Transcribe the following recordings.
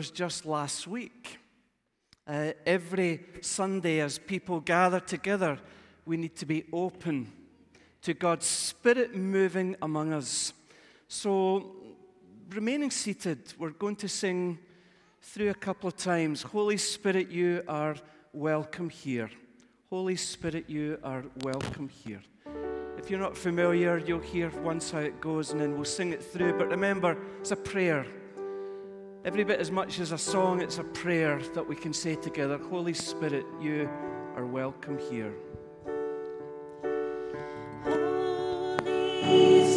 was just last week. Uh, every Sunday, as people gather together, we need to be open to God's Spirit moving among us. So, remaining seated, we're going to sing through a couple of times Holy Spirit, you are welcome here. Holy Spirit, you are welcome here. If you're not familiar, you'll hear once how it goes and then we'll sing it through. But remember, it's a prayer. Every bit as much as a song, it's a prayer that we can say together Holy Spirit, you are welcome here. Holy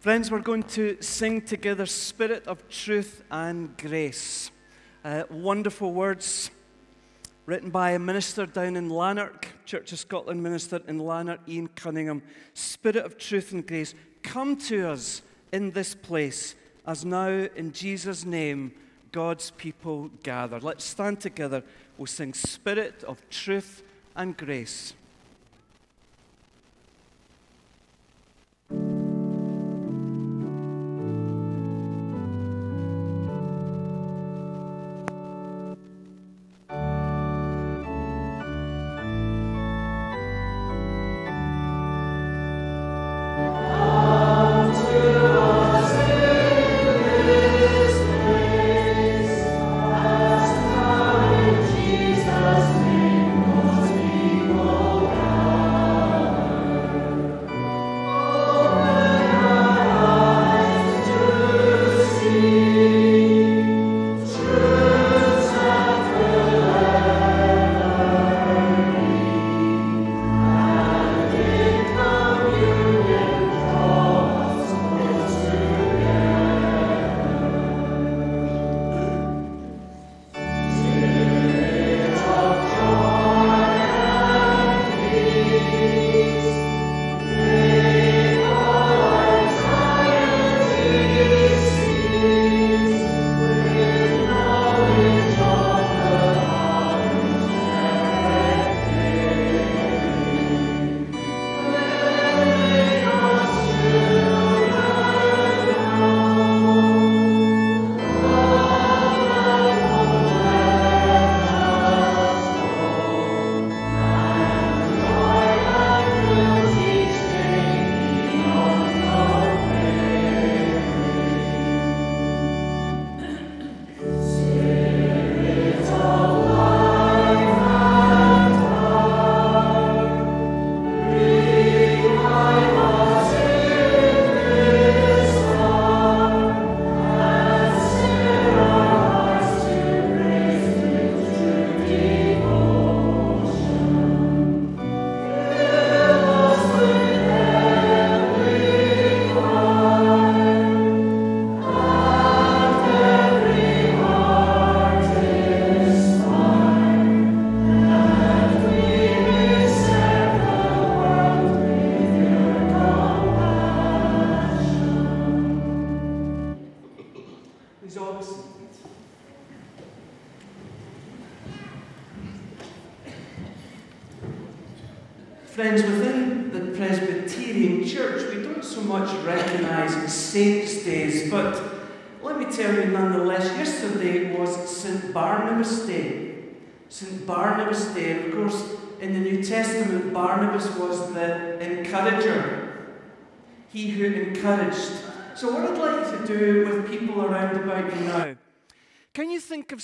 Friends, we're going to sing together Spirit of Truth and Grace. Uh, wonderful words written by a minister down in Lanark, Church of Scotland minister in Lanark, Ian Cunningham. Spirit of Truth and Grace, come to us in this place as now in Jesus' name God's people gather. Let's stand together. We'll sing Spirit of Truth and Grace.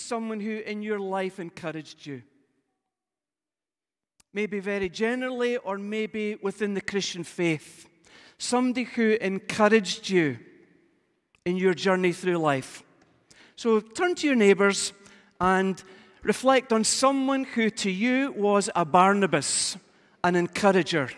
Someone who in your life encouraged you? Maybe very generally, or maybe within the Christian faith. Somebody who encouraged you in your journey through life. So turn to your neighbours and reflect on someone who to you was a Barnabas, an encourager.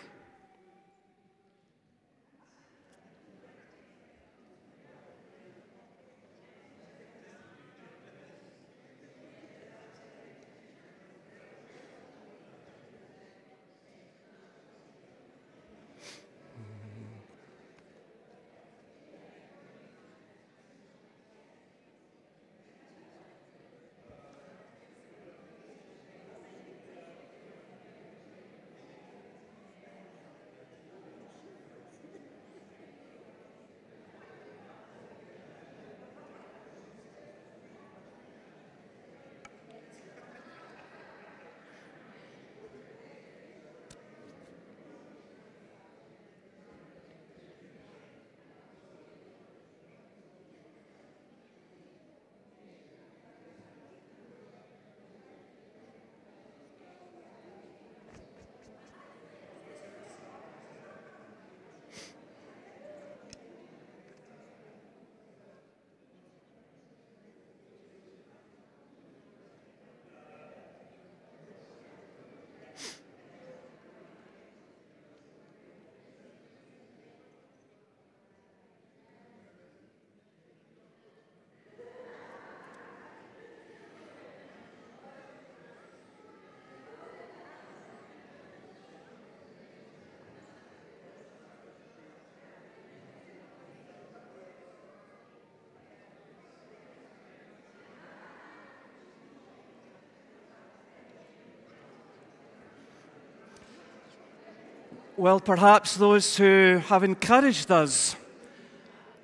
Well, perhaps those who have encouraged us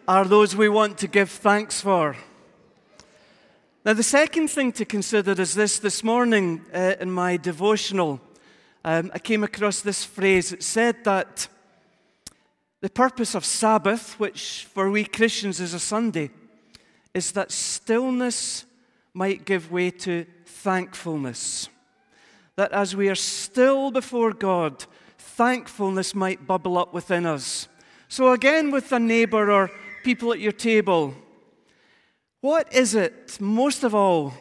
are those we want to give thanks for. Now, the second thing to consider is this this morning uh, in my devotional. Um, I came across this phrase. It said that the purpose of Sabbath, which for we Christians is a Sunday, is that stillness might give way to thankfulness. That as we are still before God, thankfulness might bubble up within us. So, again, with a neighbor or people at your table, what is it, most of all,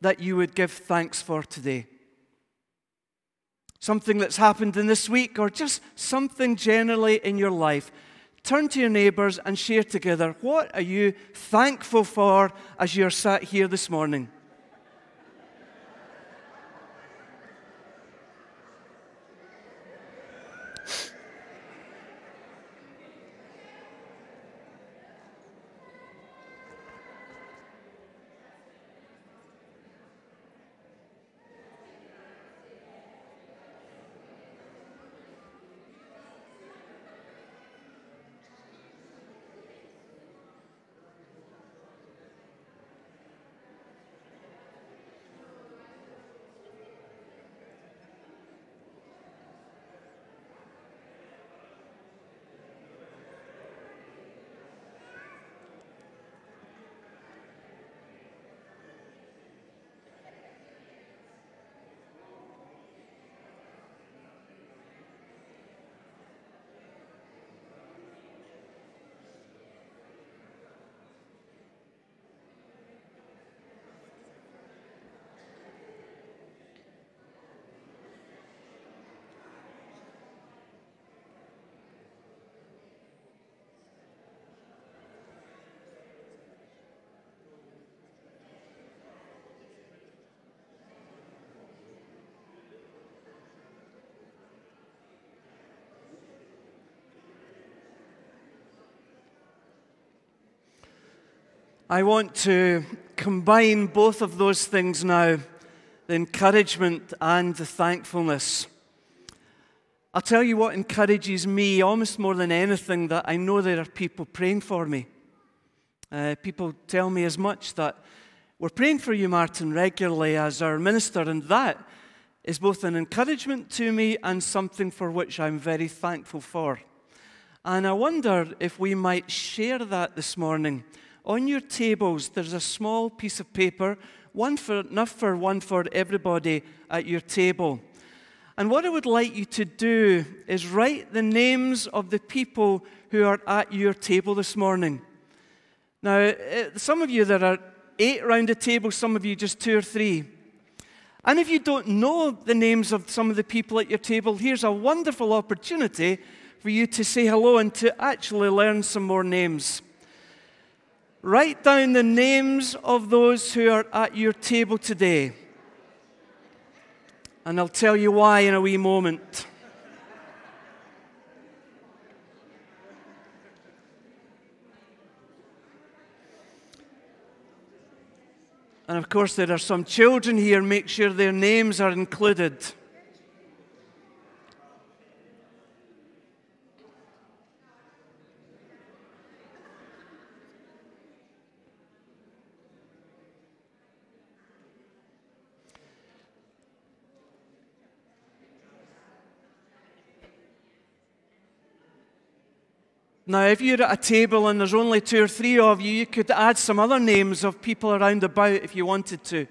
that you would give thanks for today? Something that's happened in this week, or just something generally in your life. Turn to your neighbors and share together what are you thankful for as you're sat here this morning? I want to combine both of those things now the encouragement and the thankfulness. I'll tell you what encourages me almost more than anything that I know there are people praying for me. Uh, people tell me as much that we're praying for you, Martin, regularly as our minister, and that is both an encouragement to me and something for which I'm very thankful for. And I wonder if we might share that this morning. On your tables, there's a small piece of paper, one for, enough for one for everybody at your table. And what I would like you to do is write the names of the people who are at your table this morning. Now, eh, some of you, there are eight around the table, some of you just two or three. And if you don't know the names of some of the people at your table, here's a wonderful opportunity for you to say hello and to actually learn some more names. Write down the names of those who are at your table today. And I'll tell you why in a wee moment. And of course, there are some children here. Make sure their names are included. Now, if you're at a table and there's only two or three of you, you could add some other names of people around about if you wanted to.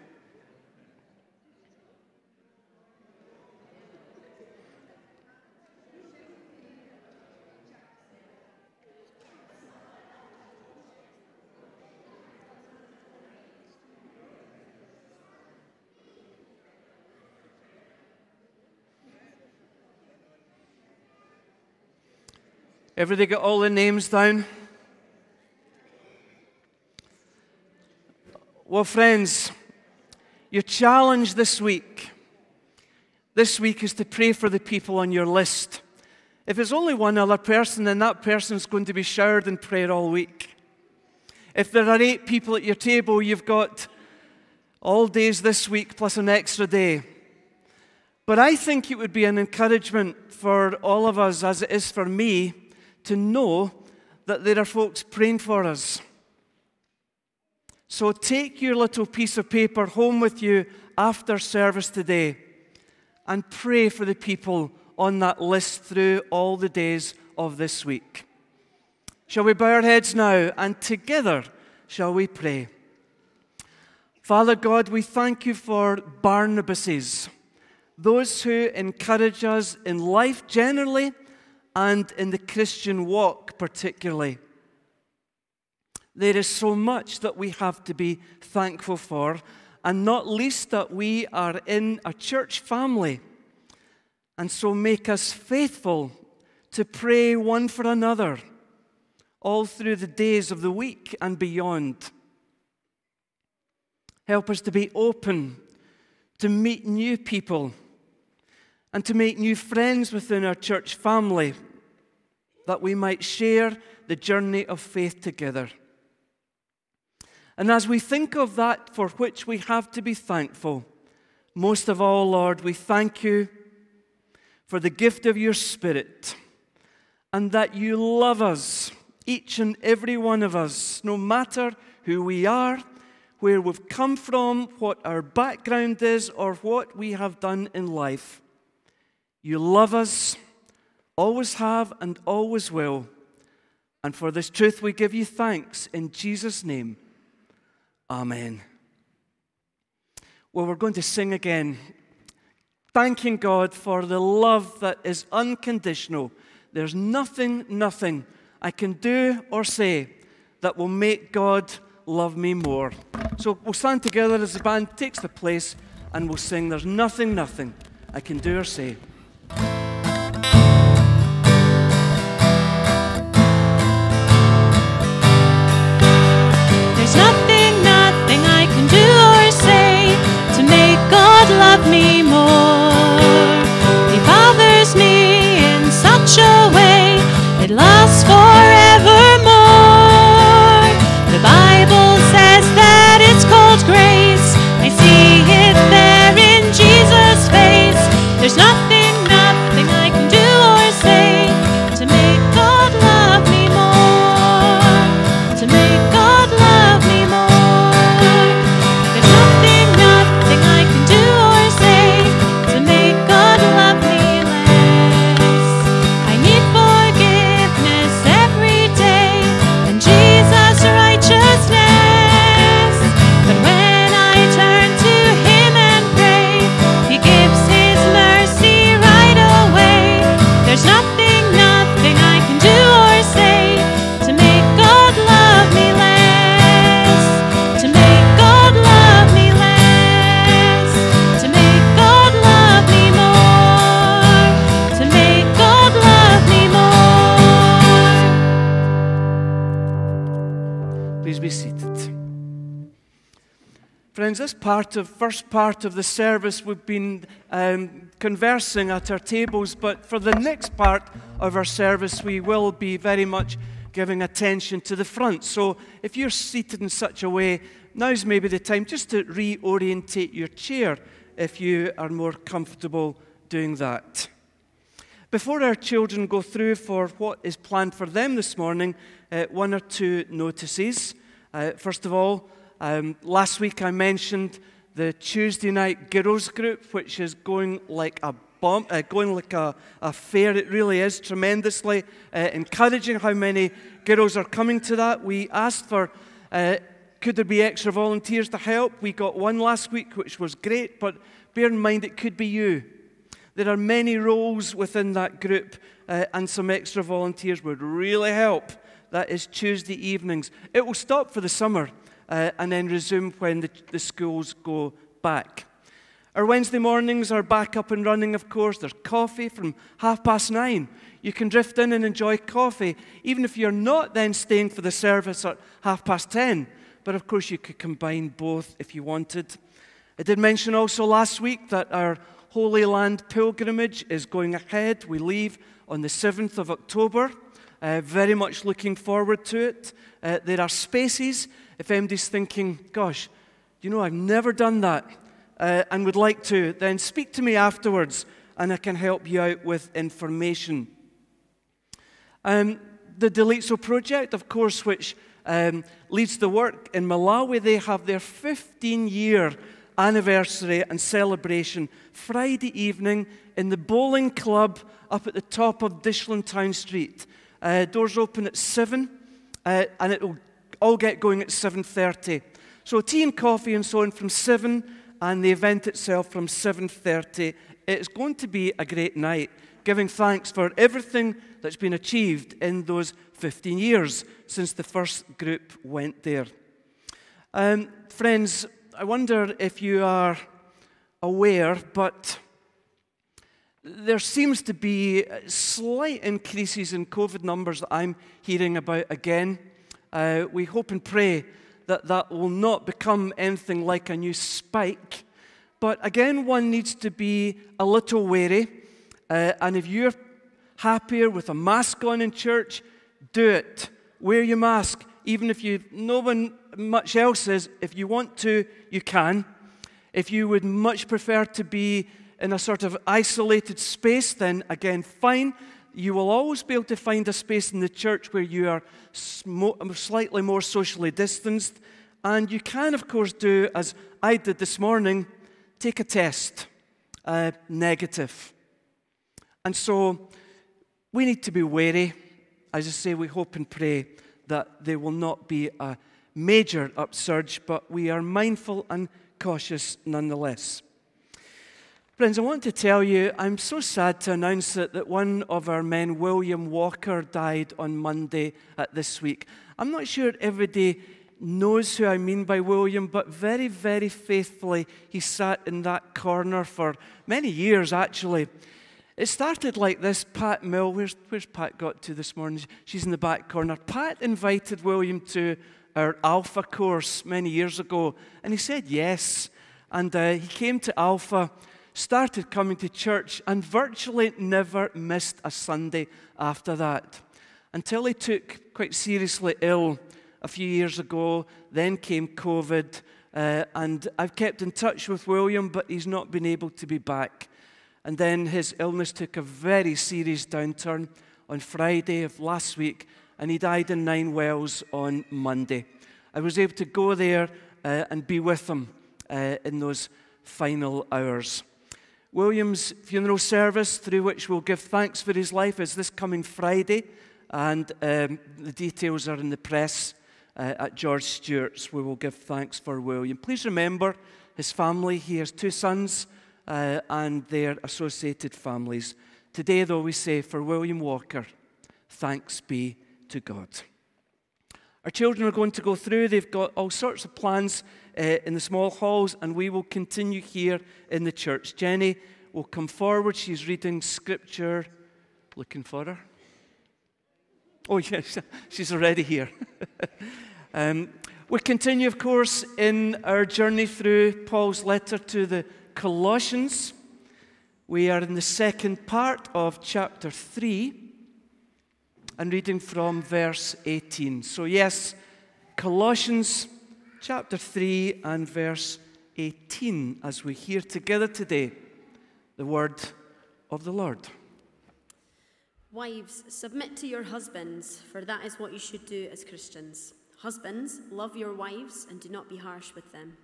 Everybody got all the names down? Well, friends, your challenge this week, this week is to pray for the people on your list. If there's only one other person, then that person's going to be showered in prayer all week. If there are eight people at your table, you've got all days this week plus an extra day. But I think it would be an encouragement for all of us, as it is for me, to know that there are folks praying for us. So take your little piece of paper home with you after service today and pray for the people on that list through all the days of this week. Shall we bow our heads now and together shall we pray? Father God, we thank you for Barnabases, those who encourage us in life generally and in the Christian walk, particularly. There is so much that we have to be thankful for, and not least that we are in a church family. And so make us faithful to pray one for another all through the days of the week and beyond. Help us to be open to meet new people and to make new friends within our church family, that we might share the journey of faith together. And as we think of that for which we have to be thankful, most of all, Lord, we thank you for the gift of your Spirit and that you love us, each and every one of us, no matter who we are, where we've come from, what our background is, or what we have done in life. You love us, always have, and always will. And for this truth, we give you thanks in Jesus' name. Amen. Well, we're going to sing again, thanking God for the love that is unconditional. There's nothing, nothing I can do or say that will make God love me more. So we'll stand together as the band takes the place and we'll sing, There's nothing, nothing I can do or say. Love me more. Part of first part of the service, we've been um, conversing at our tables, but for the next part of our service, we will be very much giving attention to the front. So if you're seated in such a way, now's maybe the time just to reorientate your chair if you are more comfortable doing that. Before our children go through for what is planned for them this morning, uh, one or two notices. Uh, first of all, um, last week I mentioned the Tuesday night girls group, which is going like a bomb, uh, going like a, a, fair. It really is tremendously uh, encouraging how many girls are coming to that. We asked for uh, could there be extra volunteers to help? We got one last week, which was great, but bear in mind it could be you. There are many roles within that group, uh, and some extra volunteers would really help. That is Tuesday evenings. It will stop for the summer uh, and then resume when the, the schools go back. Our Wednesday mornings are back up and running, of course. There's coffee from half past nine. You can drift in and enjoy coffee, even if you're not then staying for the service at half past ten. But of course, you could combine both if you wanted. I did mention also last week that our Holy Land pilgrimage is going ahead. We leave on the 7th of October. Uh, very much looking forward to it. Uh, there are spaces if MD's thinking, gosh, you know, I've never done that uh, and would like to, then speak to me afterwards and I can help you out with information. Um, the Dalitso project, of course, which um, leads the work in Malawi, they have their 15 year anniversary and celebration Friday evening in the bowling club up at the top of Dishlandtown Street. Uh, doors open at 7 uh, and it will all get going at 7.30. So tea and coffee and so on from 7 and the event itself from 7.30. It's going to be a great night, giving thanks for everything that's been achieved in those 15 years since the first group went there. Um, friends, I wonder if you are aware, but there seems to be slight increases in COVID numbers that I'm hearing about again. Uh, we hope and pray that that will not become anything like a new spike. But again, one needs to be a little wary. Uh, and if you're happier with a mask on in church, do it. Wear your mask, even if you no one much else is. If you want to, you can. If you would much prefer to be in a sort of isolated space, then again, fine you will always be able to find a space in the church where you are slightly more socially distanced. And you can, of course, do as I did this morning take a test, uh, negative. And so we need to be wary. As I say, we hope and pray that there will not be a major upsurge, but we are mindful and cautious nonetheless. Friends, I want to tell you, I'm so sad to announce that, that one of our men, William Walker, died on Monday at this week. I'm not sure everybody knows who I mean by William, but very, very faithfully, he sat in that corner for many years, actually. It started like this. Pat Mill, where's, where's Pat got to this morning? She's in the back corner. Pat invited William to our Alpha course many years ago, and he said yes. And uh, he came to Alpha started coming to church and virtually never missed a Sunday after that until he took quite seriously ill a few years ago. Then came COVID, uh, and I've kept in touch with William, but he's not been able to be back. And then his illness took a very serious downturn on Friday of last week, and he died in Ninewells on Monday. I was able to go there uh, and be with him uh, in those final hours. William's funeral service, through which we'll give thanks for his life, is this coming Friday, and um, the details are in the press uh, at George Stewart's, we'll give thanks for William. Please remember his family. He has two sons uh, and their associated families. Today, though, we say for William Walker, thanks be to God. Our children are going to go through, they've got all sorts of plans uh, in the small halls, and we will continue here in the church. Jenny will come forward. She's reading scripture. Looking for her. Oh, yes, she's already here. Um, we continue, of course, in our journey through Paul's letter to the Colossians. We are in the second part of chapter 3 and reading from verse 18. So, yes, Colossians chapter 3 and verse 18 as we hear together today the word of the Lord. Wives, submit to your husbands, for that is what you should do as Christians. Husbands, love your wives and do not be harsh with them.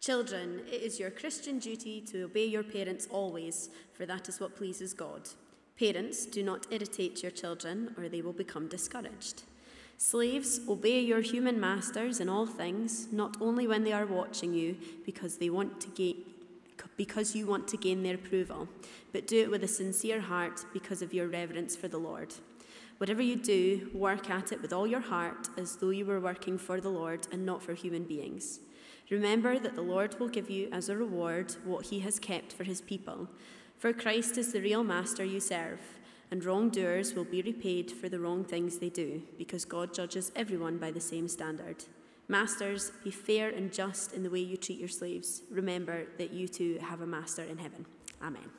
Children, it is your Christian duty to obey your parents always, for that is what pleases God. Parents, do not irritate your children, or they will become discouraged. Slaves, obey your human masters in all things, not only when they are watching you, because they want to gain because you want to gain their approval, but do it with a sincere heart because of your reverence for the Lord. Whatever you do, work at it with all your heart, as though you were working for the Lord and not for human beings. Remember that the Lord will give you as a reward what he has kept for his people. For Christ is the real master you serve, and wrongdoers will be repaid for the wrong things they do, because God judges everyone by the same standard. Masters, be fair and just in the way you treat your slaves. Remember that you too have a master in heaven. Amen.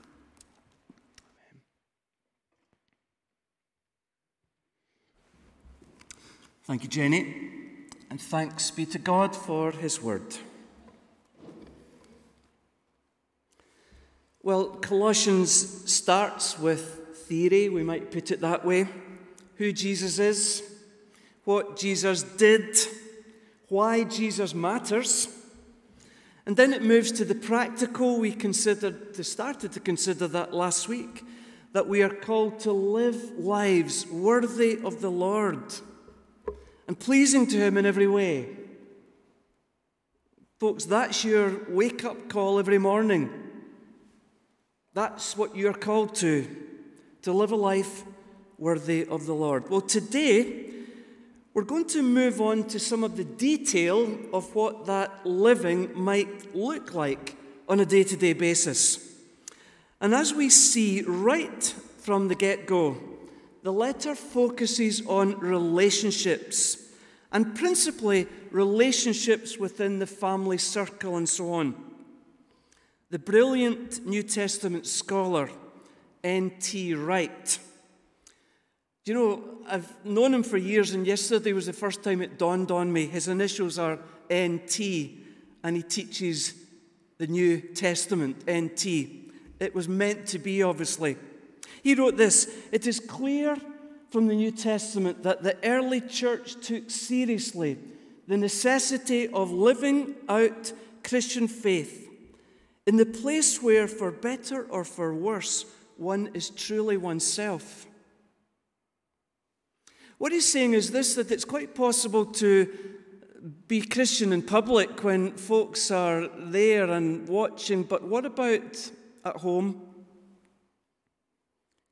Thank you, Jenny, and thanks be to God for His word. Well, Colossians starts with theory, we might put it that way who Jesus is, what Jesus did, why Jesus matters. And then it moves to the practical. We considered, started to consider that last week, that we are called to live lives worthy of the Lord and pleasing to Him in every way. Folks, that's your wake up call every morning. That's what you're called to, to live a life worthy of the Lord. Well, today, we're going to move on to some of the detail of what that living might look like on a day to day basis. And as we see right from the get go, the letter focuses on relationships, and principally relationships within the family circle and so on. The brilliant New Testament scholar N.T. Wright. Do you know, I've known him for years, and yesterday was the first time it dawned on me. His initials are N.T., and he teaches the New Testament, N.T. It was meant to be, obviously. He wrote this It is clear from the New Testament that the early church took seriously the necessity of living out Christian faith in the place where, for better or for worse, one is truly oneself. What he's saying is this that it's quite possible to be Christian in public when folks are there and watching, but what about at home?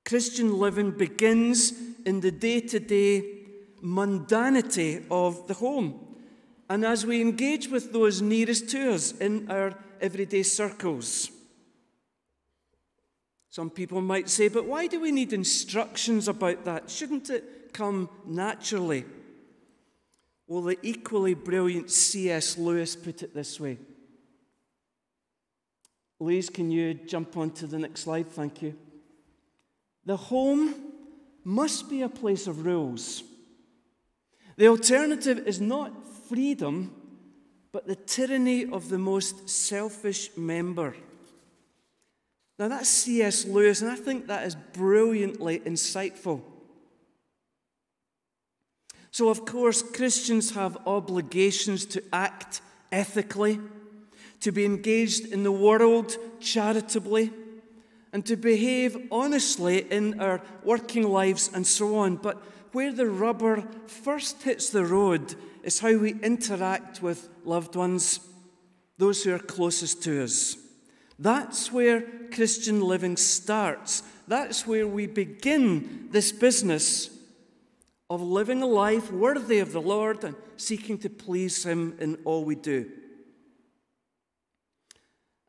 Christian living begins in the day to day mundanity of the home. And as we engage with those nearest to us in our everyday circles. Some people might say, but why do we need instructions about that? Shouldn't it come naturally? Well, the equally brilliant C.S. Lewis put it this way. Louise, can you jump on to the next slide? Thank you. The home must be a place of rules. The alternative is not freedom, but the tyranny of the most selfish member. Now, that's C.S. Lewis, and I think that is brilliantly insightful. So, of course, Christians have obligations to act ethically, to be engaged in the world charitably and to behave honestly in our working lives and so on. But where the rubber first hits the road is how we interact with loved ones, those who are closest to us. That's where Christian living starts. That's where we begin this business of living a life worthy of the Lord and seeking to please Him in all we do.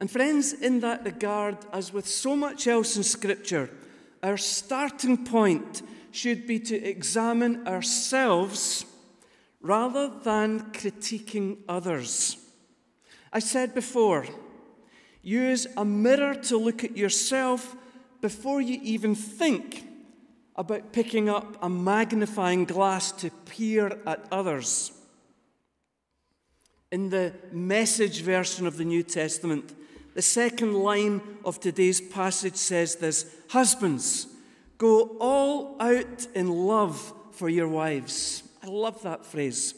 And, friends, in that regard, as with so much else in Scripture, our starting point should be to examine ourselves rather than critiquing others. I said before, use a mirror to look at yourself before you even think about picking up a magnifying glass to peer at others. In the message version of the New Testament, the second line of today's passage says this Husbands, go all out in love for your wives. I love that phrase.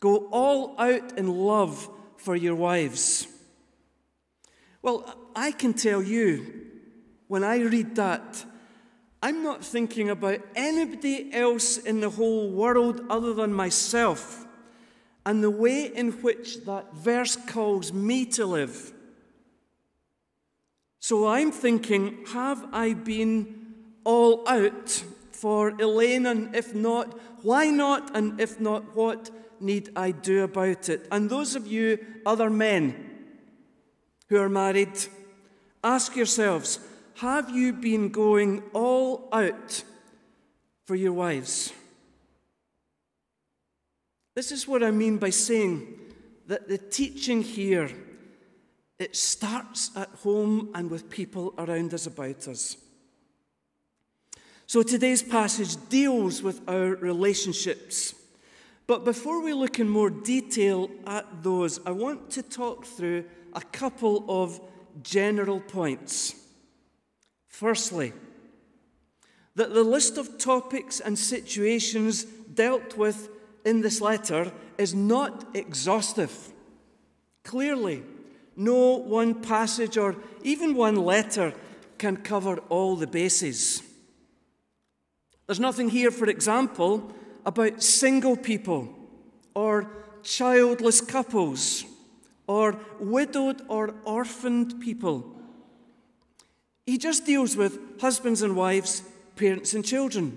Go all out in love for your wives. Well, I can tell you, when I read that, I'm not thinking about anybody else in the whole world other than myself and the way in which that verse calls me to live. So I'm thinking, have I been all out for Elaine? And if not, why not? And if not, what need I do about it? And those of you, other men who are married, ask yourselves, have you been going all out for your wives? This is what I mean by saying that the teaching here it starts at home and with people around us about us. So today's passage deals with our relationships. But before we look in more detail at those, I want to talk through a couple of general points. Firstly, that the list of topics and situations dealt with in this letter is not exhaustive. Clearly, no one passage or even one letter can cover all the bases. There's nothing here, for example, about single people or childless couples or widowed or orphaned people. He just deals with husbands and wives, parents and children.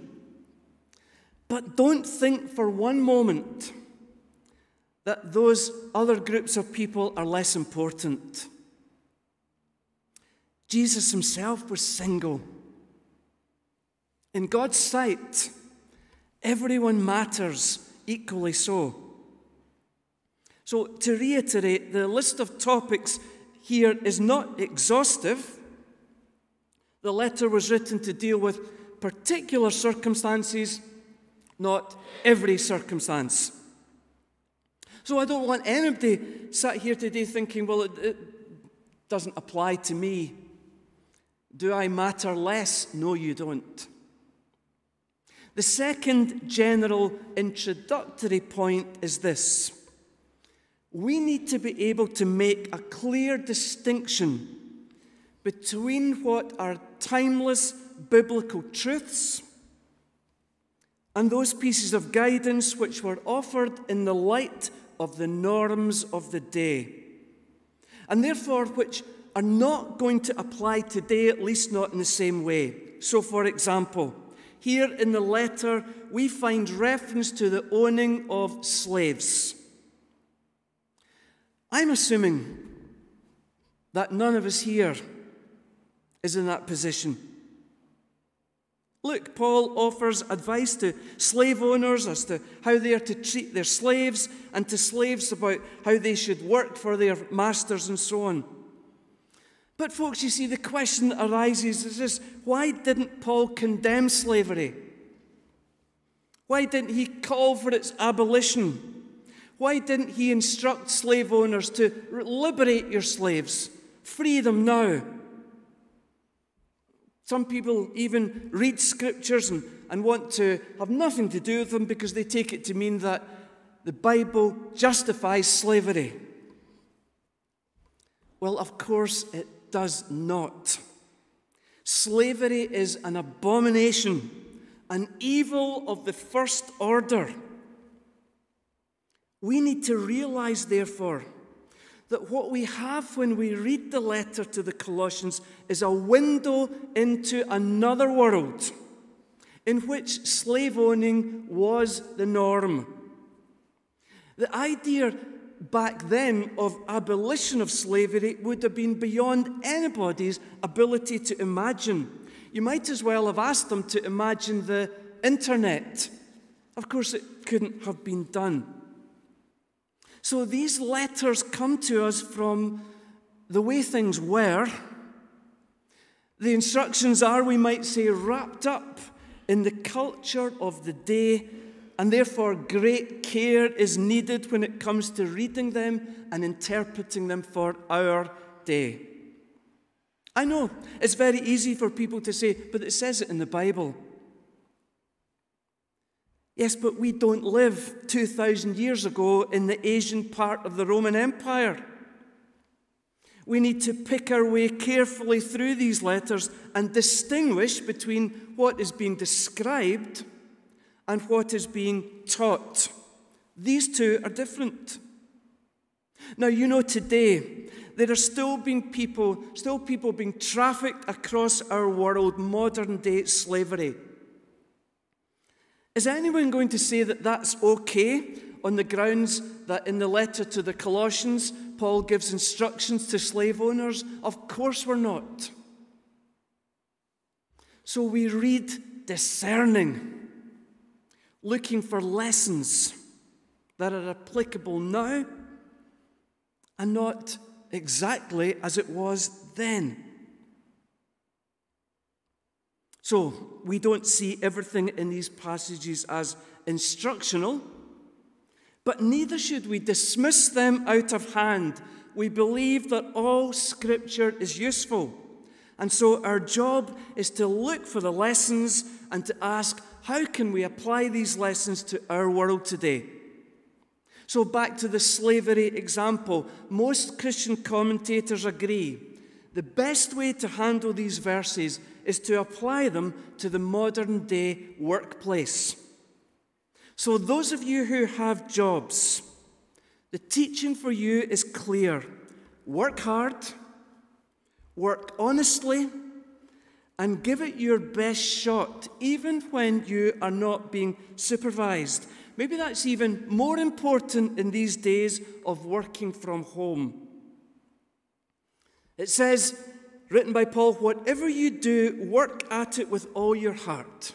But don't think for one moment that those other groups of people are less important. Jesus himself was single. In God's sight, everyone matters equally so. So, to reiterate, the list of topics here is not exhaustive. The letter was written to deal with particular circumstances, not every circumstance. So I don't want anybody sat here today thinking, well, it, it doesn't apply to me. Do I matter less? No, you don't. The second general introductory point is this we need to be able to make a clear distinction between what are timeless biblical truths and those pieces of guidance which were offered in the light of the norms of the day, and therefore which are not going to apply today, at least not in the same way. So, for example, here in the letter, we find reference to the owning of slaves. I'm assuming that none of us here is in that position. Look, Paul offers advice to slave owners as to how they are to treat their slaves and to slaves about how they should work for their masters and so on. But, folks, you see, the question that arises is this why didn't Paul condemn slavery? Why didn't he call for its abolition? Why didn't he instruct slave owners to liberate your slaves, free them now? Some people even read scriptures and, and want to have nothing to do with them because they take it to mean that the Bible justifies slavery. Well, of course, it does not. Slavery is an abomination, an evil of the first order. We need to realize, therefore, that what we have when we read the letter to the Colossians is a window into another world in which slave owning was the norm. The idea back then of abolition of slavery would have been beyond anybody's ability to imagine. You might as well have asked them to imagine the internet Of course, it couldn't have been done. So these letters come to us from the way things were. The instructions are, we might say, wrapped up in the culture of the day, and therefore great care is needed when it comes to reading them and interpreting them for our day. I know it's very easy for people to say, but it says it in the Bible. Yes, but we don't live 2,000 years ago in the Asian part of the Roman Empire. We need to pick our way carefully through these letters and distinguish between what is being described and what is being taught. These two are different. Now, you know, today there are still being people, still people being trafficked across our world, modern day slavery. Is anyone going to say that that's okay on the grounds that in the letter to the Colossians, Paul gives instructions to slave owners? Of course we're not. So we read discerning, looking for lessons that are applicable now and not exactly as it was then. So, we don't see everything in these passages as instructional, but neither should we dismiss them out of hand. We believe that all Scripture is useful. And so, our job is to look for the lessons and to ask, how can we apply these lessons to our world today? So, back to the slavery example, most Christian commentators agree the best way to handle these verses is to apply them to the modern day workplace. So, those of you who have jobs, the teaching for you is clear work hard, work honestly, and give it your best shot, even when you are not being supervised. Maybe that's even more important in these days of working from home. It says, written by Paul, whatever you do, work at it with all your heart.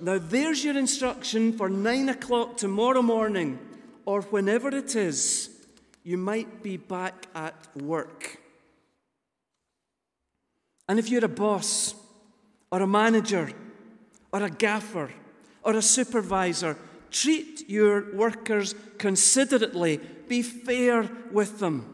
Now, there's your instruction for nine o'clock tomorrow morning, or whenever it is, you might be back at work. And if you're a boss, or a manager, or a gaffer, or a supervisor, treat your workers considerately, be fair with them.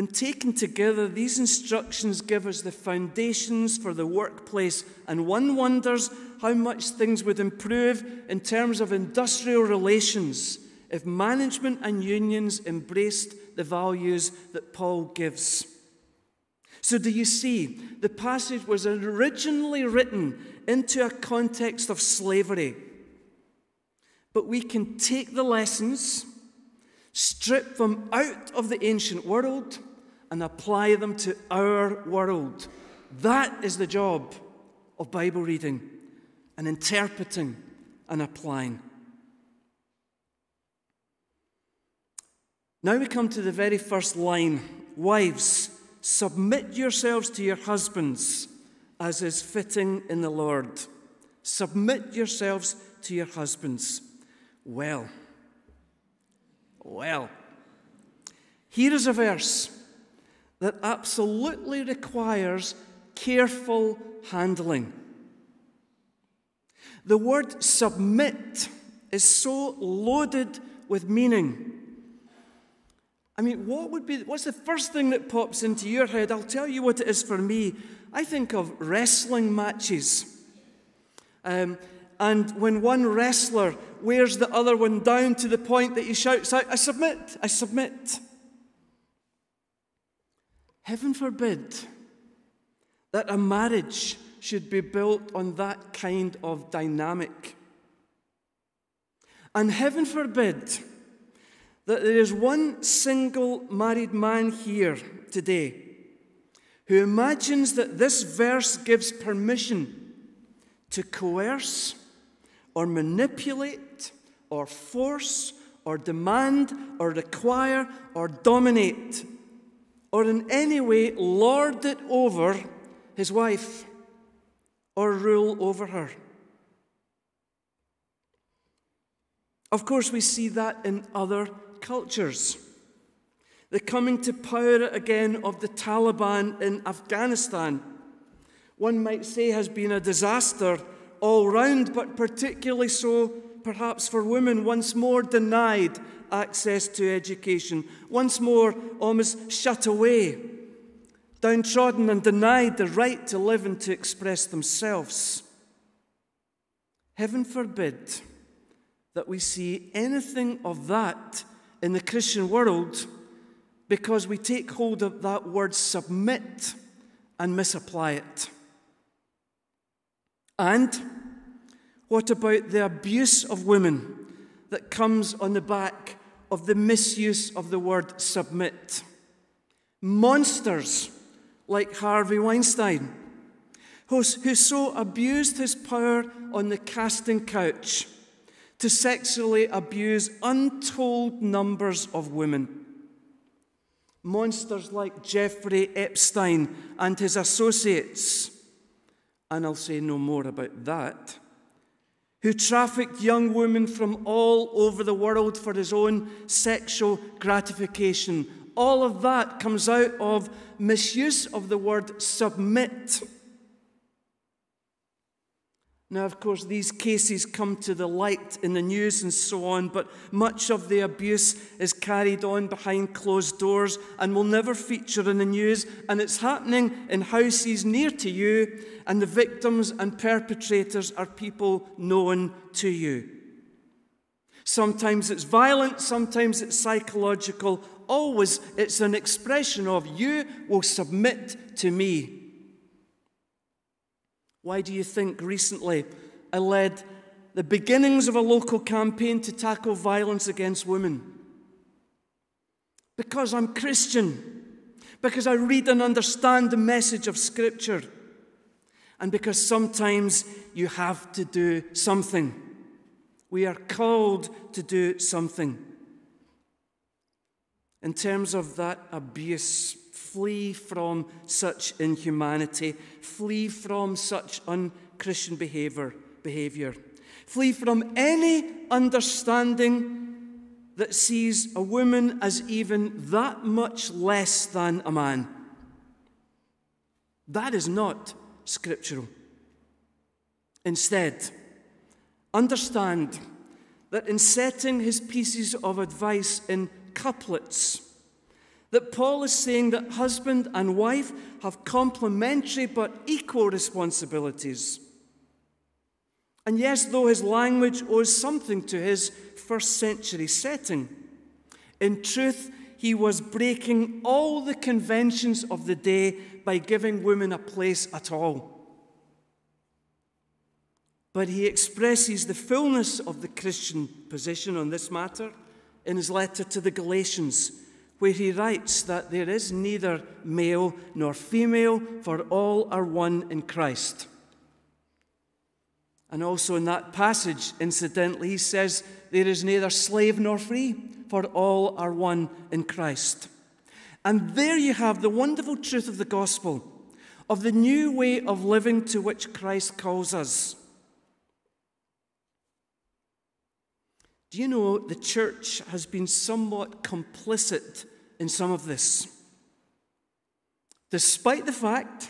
When taken together, these instructions give us the foundations for the workplace, and one wonders how much things would improve in terms of industrial relations if management and unions embraced the values that Paul gives. So, do you see? The passage was originally written into a context of slavery. But we can take the lessons strip them out of the ancient world, and apply them to our world. That is the job of Bible reading and interpreting and applying. Now we come to the very first line Wives, submit yourselves to your husbands as is fitting in the Lord. Submit yourselves to your husbands. Well, well, here is a verse that absolutely requires careful handling. The word submit is so loaded with meaning. I mean, what would be what's the first thing that pops into your head? I'll tell you what it is for me. I think of wrestling matches. Um, and when one wrestler wears the other one down to the point that he shouts out, I submit, I submit. Heaven forbid that a marriage should be built on that kind of dynamic. And heaven forbid that there is one single married man here today who imagines that this verse gives permission to coerce or manipulate or force or demand or require or dominate or in any way lord it over his wife. or rule over her. Of course, we see that in other cultures. The coming to power again of the Taliban in Afghanistan, one might say, has been a disaster all round, but particularly so perhaps for women, once more denied access to education, once more almost shut away, downtrodden and denied the right to live and to express themselves. Heaven forbid that we see anything of that in the Christian world because we take hold of that word submit and misapply it. And what about the abuse of women that comes on the back of the misuse of the word submit? Monsters like Harvey Weinstein, who, who so abused his power on the casting couch to sexually abuse untold numbers of women. Monsters like Jeffrey Epstein and his associates, and I'll say no more about that, who trafficked young women from all over the world for his own sexual gratification. All of that comes out of misuse of the word submit. Now, of course, these cases come to the light in the news and so on, but much of the abuse is carried on behind closed doors and will never feature in the news, and it's happening in houses near to you, and the victims and perpetrators are people known to you. Sometimes it's violent, sometimes it's psychological, always it's an expression of, You will submit to me. Why do you think recently I led the beginnings of a local campaign to tackle violence against women? Because I'm Christian, because I read and understand the message of Scripture, and because sometimes you have to do something. We are called to do something. In terms of that abuse, Flee from such inhumanity. Flee from such unchristian behavior, behavior. Flee from any understanding that sees a woman as even that much less than a man. That is not scriptural. Instead, understand that in setting his pieces of advice in couplets, that Paul is saying that husband and wife have complementary but equal responsibilities. And yes, though his language owes something to his first century setting, in truth, he was breaking all the conventions of the day by giving women a place at all. But he expresses the fullness of the Christian position on this matter in his letter to the Galatians where he writes that there is neither male nor female, for all are one in Christ. And also in that passage, incidentally, he says, There is neither slave nor free, for all are one in Christ. And there you have the wonderful truth of the gospel, of the new way of living to which Christ calls us. Do you know the church has been somewhat complicit in some of this. Despite the fact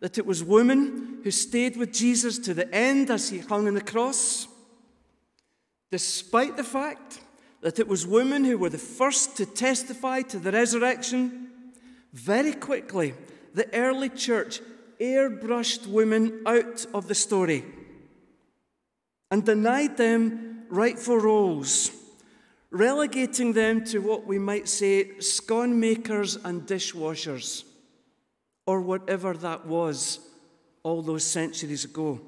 that it was women who stayed with Jesus to the end as he hung on the cross, despite the fact that it was women who were the first to testify to the resurrection, very quickly the early church airbrushed women out of the story and denied them rightful roles relegating them to what we might say scone makers and dishwashers, or whatever that was all those centuries ago.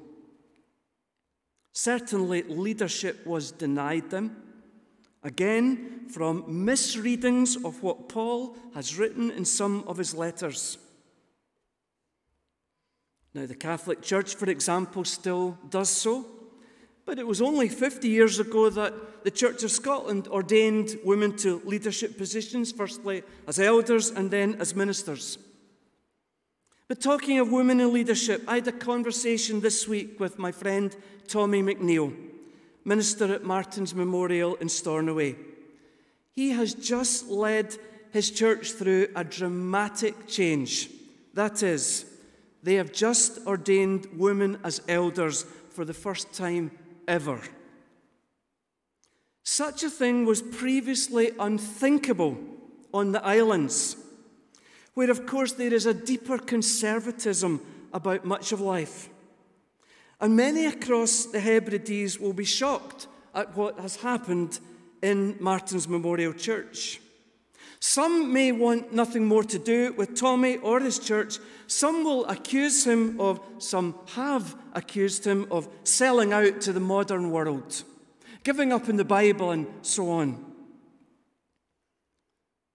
Certainly, leadership was denied them. Again, from misreadings of what Paul has written in some of his letters. Now, the Catholic Church, for example, still does so. But it was only 50 years ago that the Church of Scotland ordained women to leadership positions, firstly as elders and then as ministers. But talking of women in leadership, I had a conversation this week with my friend Tommy McNeil, minister at Martin's Memorial in Stornoway. He has just led his church through a dramatic change. That is, they have just ordained women as elders for the first time ever. Such a thing was previously unthinkable on the islands, where, of course, there is a deeper conservatism about much of life. And many across the Hebrides will be shocked at what has happened in Martin's Memorial Church. Some may want nothing more to do with Tommy or his church. Some will accuse him of, some have accused him of selling out to the modern world, giving up in the Bible, and so on.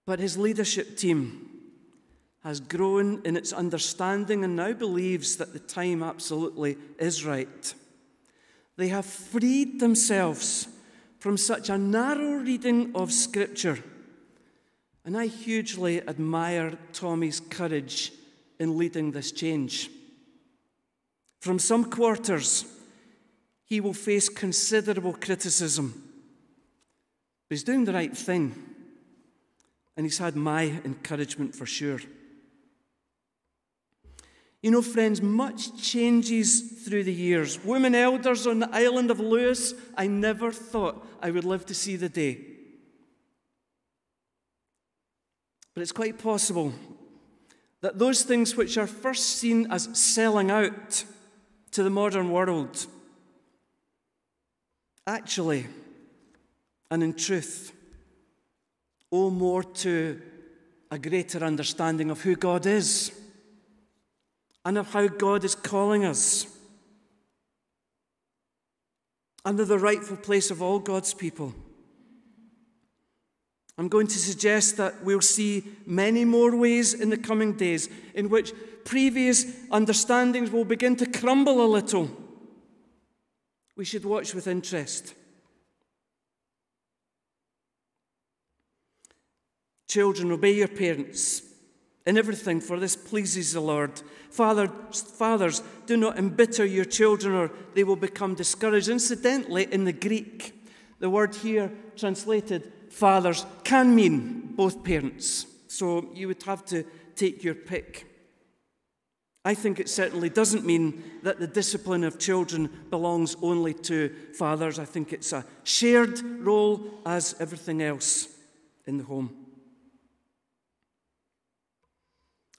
But his leadership team has grown in its understanding and now believes that the time absolutely is right. They have freed themselves from such a narrow reading of Scripture. And I hugely admire Tommy's courage in leading this change. From some quarters, he will face considerable criticism. But he's doing the right thing, and he's had my encouragement for sure. You know, friends, much changes through the years. Women elders on the island of Lewis, I never thought I would live to see the day. But it's quite possible that those things which are first seen as selling out to the modern world actually, and in truth, owe more to a greater understanding of who God is and of how God is calling us under the rightful place of all God's people. I'm going to suggest that we'll see many more ways in the coming days in which previous understandings will begin to crumble a little. We should watch with interest. Children, obey your parents in everything, for this pleases the Lord. Father, fathers, do not embitter your children, or they will become discouraged. Incidentally, in the Greek, the word here translated fathers can mean both parents. So you would have to take your pick. I think it certainly doesn't mean that the discipline of children belongs only to fathers. I think it's a shared role as everything else in the home.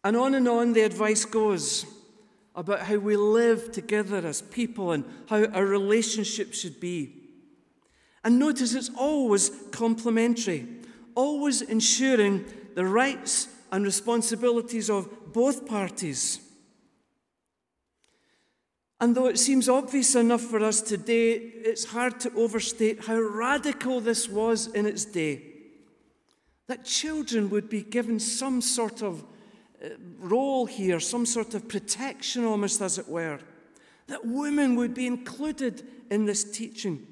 And on and on the advice goes about how we live together as people and how our relationship should be. And notice it's always complementary, always ensuring the rights and responsibilities of both parties. And though it seems obvious enough for us today, it's hard to overstate how radical this was in its day. That children would be given some sort of uh, role here, some sort of protection almost, as it were. That women would be included in this teaching.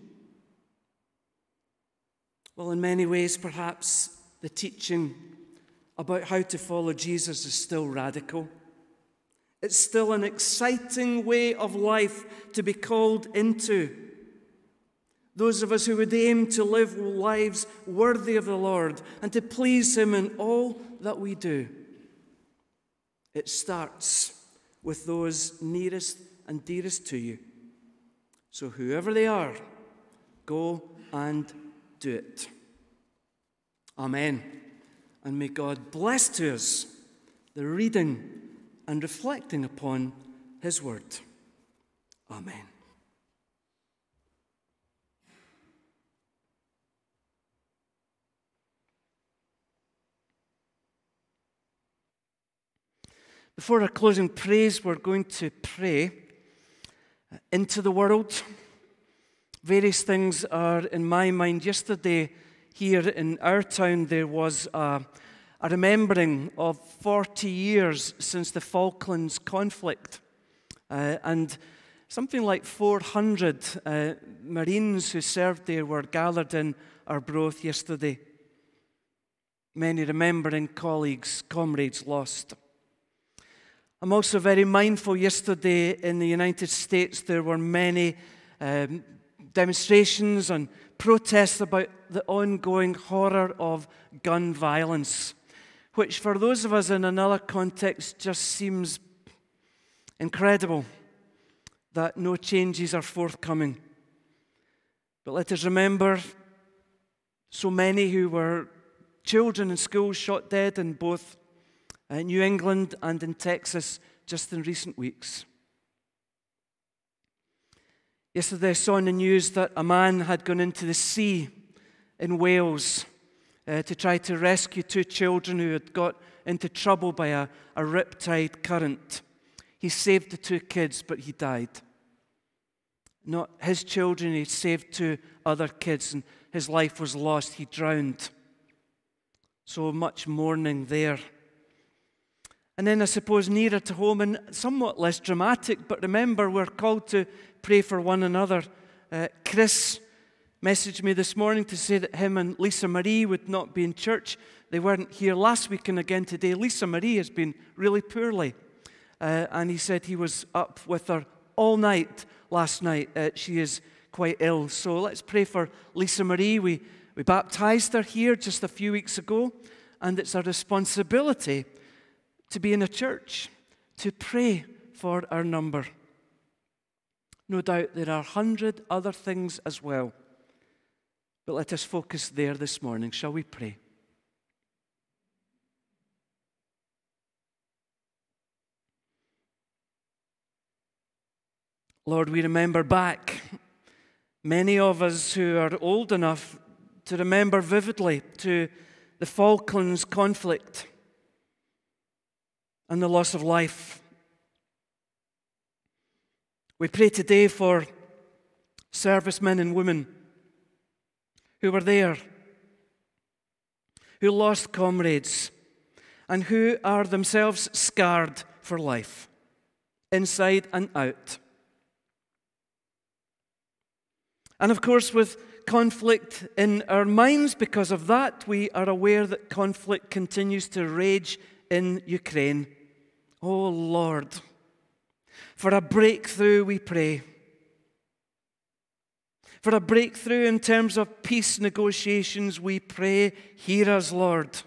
Well, in many ways, perhaps the teaching about how to follow Jesus is still radical. It's still an exciting way of life to be called into. Those of us who would aim to live lives worthy of the Lord and to please Him in all that we do. It starts with those nearest and dearest to you. So, whoever they are, go and do it. Amen. And may God bless to us the reading and reflecting upon His word. Amen. Before our closing praise, we're going to pray into the world. Various things are in my mind. Yesterday, here in our town, there was a, a remembering of 40 years since the Falklands conflict. Uh, and something like 400 uh, Marines who served there were gathered in our Arbroath yesterday. Many remembering colleagues, comrades lost. I'm also very mindful yesterday in the United States there were many um, demonstrations and protests about the ongoing horror of gun violence, which for those of us in another context just seems incredible that no changes are forthcoming. But let us remember so many who were children in schools shot dead in both uh, New England and in Texas just in recent weeks. Yesterday, I saw in the news that a man had gone into the sea in Wales uh, to try to rescue two children who had got into trouble by a, a riptide current. He saved the two kids, but he died. Not his children, he saved two other kids, and his life was lost. He drowned. So much mourning there. And then I suppose nearer to home and somewhat less dramatic, but remember, we're called to pray for one another. Uh, Chris messaged me this morning to say that him and Lisa Marie would not be in church. They weren't here last week and again today. Lisa Marie has been really poorly. Uh, and he said he was up with her all night last night. Uh, she is quite ill. So let's pray for Lisa Marie. We, we baptized her here just a few weeks ago, and it's our responsibility to be in a church, to pray for our number. No doubt there are a hundred other things as well. But let us focus there this morning. Shall we pray? Lord, we remember back, many of us who are old enough to remember vividly to the Falklands conflict and the loss of life. We pray today for servicemen and women who were there, who lost comrades, and who are themselves scarred for life, inside and out. And of course, with conflict in our minds, because of that, we are aware that conflict continues to rage in Ukraine. Oh Lord, for a breakthrough we pray. For a breakthrough in terms of peace negotiations, we pray, hear us, Lord.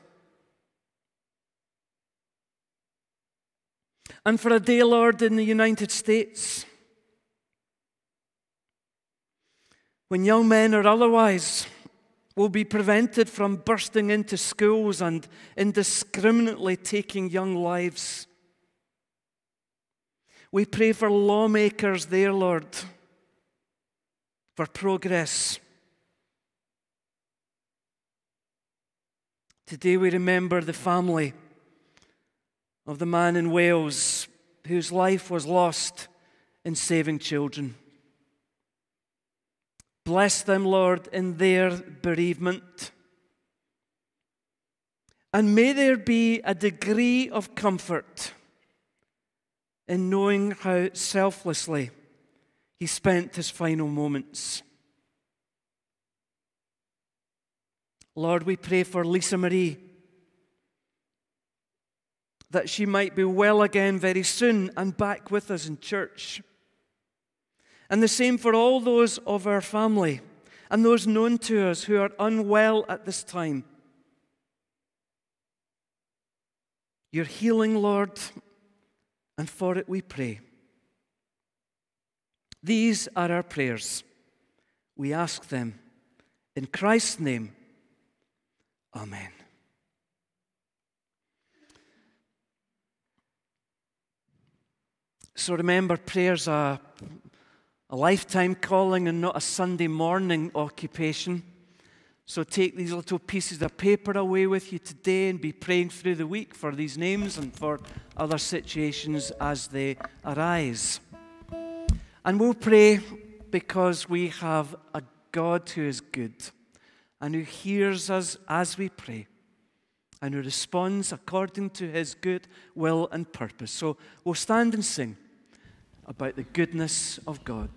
And for a day, Lord, in the United States, when young men or otherwise will be prevented from bursting into schools and indiscriminately taking young lives. We pray for lawmakers there, Lord, for progress. Today we remember the family of the man in Wales whose life was lost in saving children. Bless them, Lord, in their bereavement. And may there be a degree of comfort in knowing how selflessly he spent his final moments. Lord, we pray for Lisa Marie that she might be well again very soon and back with us in church. And the same for all those of our family and those known to us who are unwell at this time. Your healing, Lord, and for it we pray. These are our prayers. We ask them in Christ's name. Amen. So remember, prayers are a lifetime calling and not a Sunday morning occupation. So take these little pieces of paper away with you today and be praying through the week for these names and for other situations as they arise. And we'll pray because we have a God who is good and who hears us as we pray and who responds according to his good will and purpose. So we'll stand and sing about the goodness of God.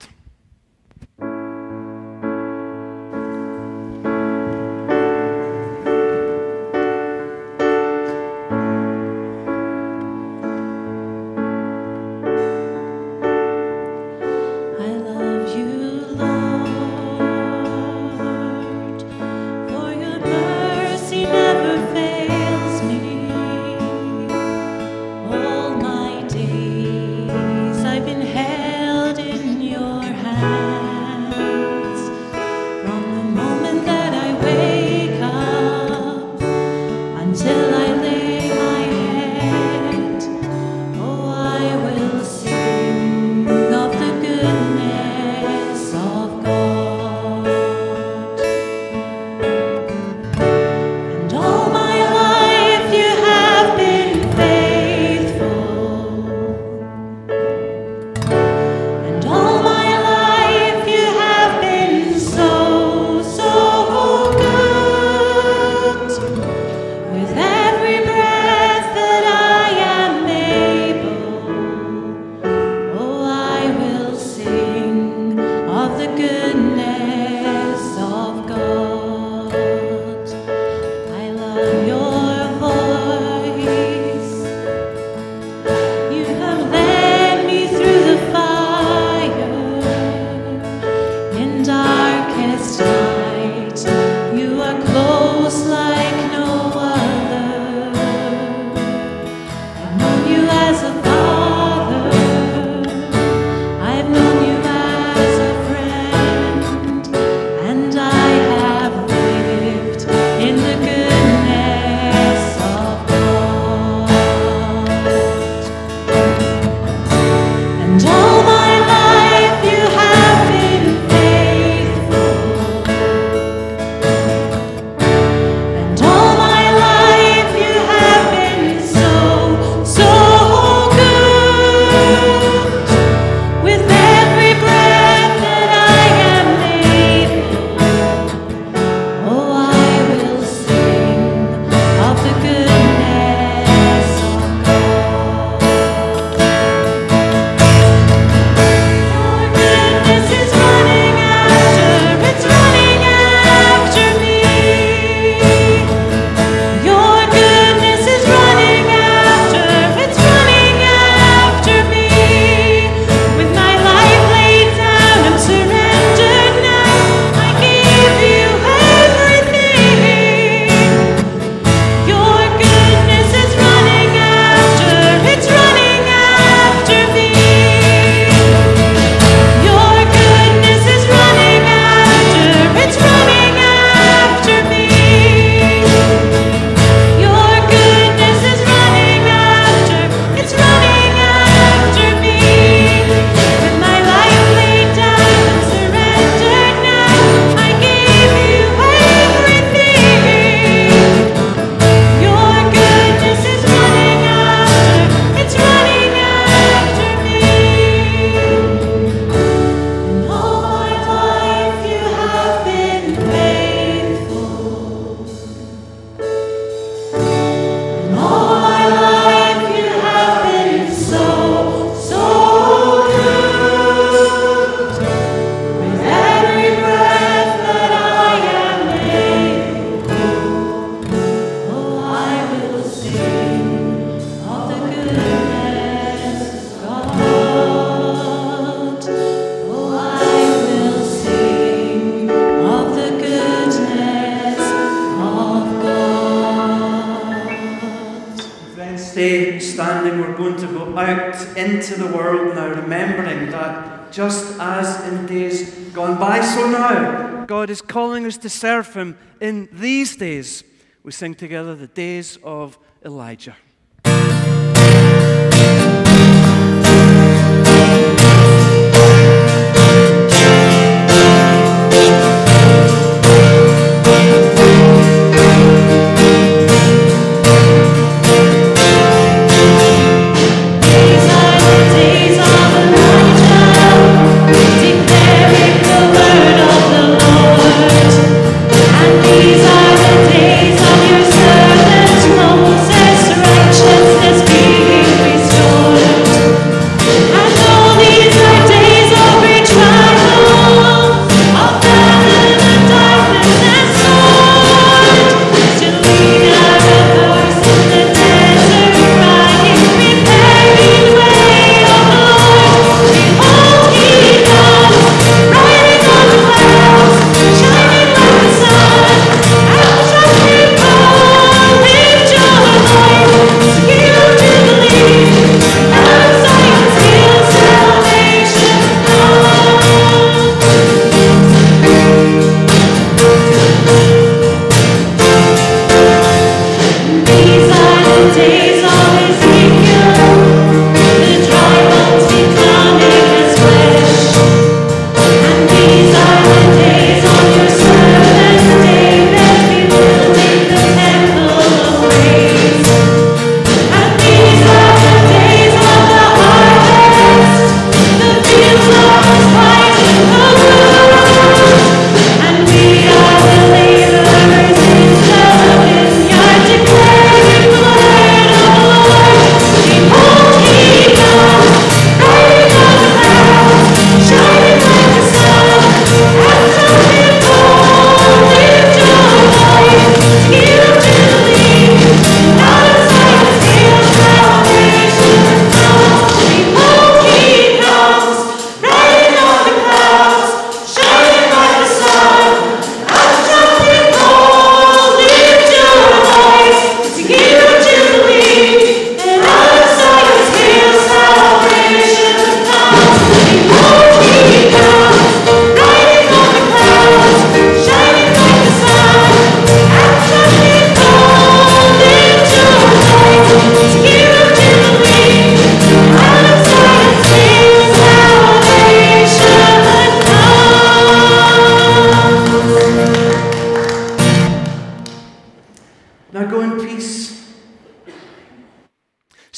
We sing together the days of Elijah.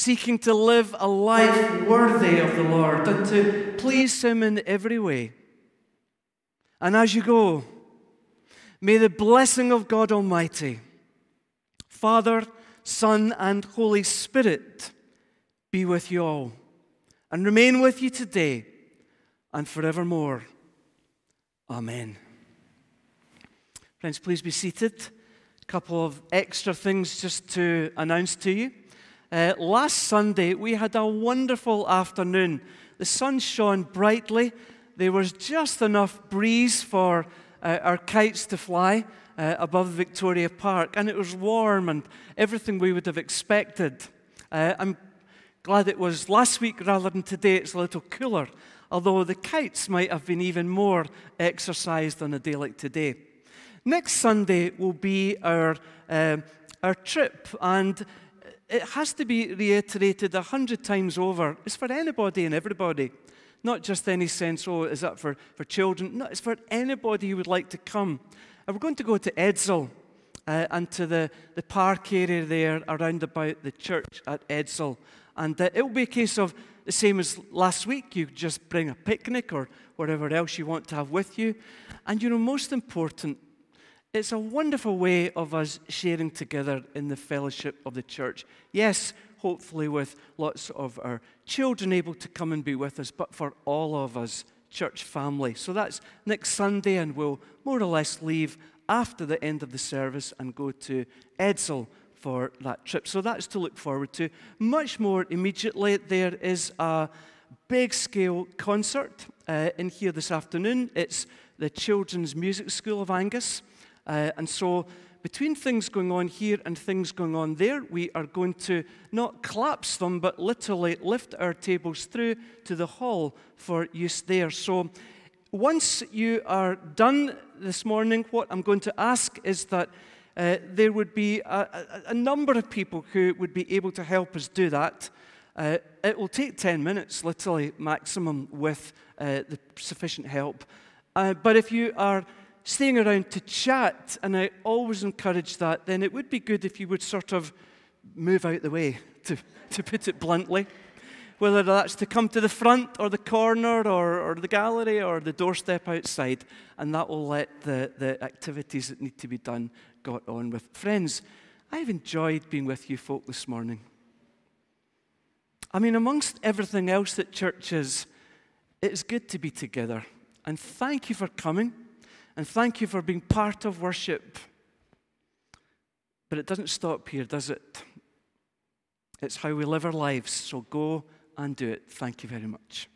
Seeking to live a life worthy of the Lord, and to please Him in every way. And as you go, may the blessing of God Almighty, Father, Son, and Holy Spirit be with you all and remain with you today and forevermore. Amen. Friends, please be seated. A couple of extra things just to announce to you. Uh, last Sunday, we had a wonderful afternoon. The sun shone brightly. There was just enough breeze for uh, our kites to fly uh, above Victoria Park, and it was warm and everything we would have expected. Uh, I'm glad it was last week rather than today. It's a little cooler, although the kites might have been even more exercised on a day like today. Next Sunday will be our, um our trip, and it has to be reiterated a hundred times over. It's for anybody and everybody, not just any sense, oh, is that for, for children? No, it's for anybody who would like to come. And we're going to go to Edzell uh, and to the, the park area there around about the church at Edzell. And uh, it will be a case of the same as last week. You just bring a picnic or whatever else you want to have with you. And you know, most important, it's a wonderful way of us sharing together in the fellowship of the church. Yes, hopefully with lots of our children able to come and be with us, but for all of us, church family. So that's next Sunday, and we'll more or less leave after the end of the service and go to Edzell for that trip. So that's to look forward to. Much more immediately, there is a big scale concert uh, in here this afternoon. It's the Children's Music School of Angus. Uh, and so between things going on here and things going on there, we are going to not collapse them, but literally lift our tables through to the hall for use there. So once you are done this morning, what I'm going to ask is that uh, there would be a, a, a, number of people who would be able to help us do that. Uh, it will take 10 minutes, literally maximum, with uh, the sufficient help. Uh, but if you are staying around to chat, and I always encourage that, then it would be good if you would sort of move out the way, to, to put it bluntly. Whether that's to come to the front or the corner or, or the gallery or the doorstep outside, and that will let the, the activities that need to be done got on with. Friends, I've enjoyed being with you folk this morning. I mean, amongst everything else that church is, it's good to be together. And thank you for coming. And thank you for being part of worship. But it doesn't stop here, does it? It's how we live our lives. So go and do it. Thank you very much.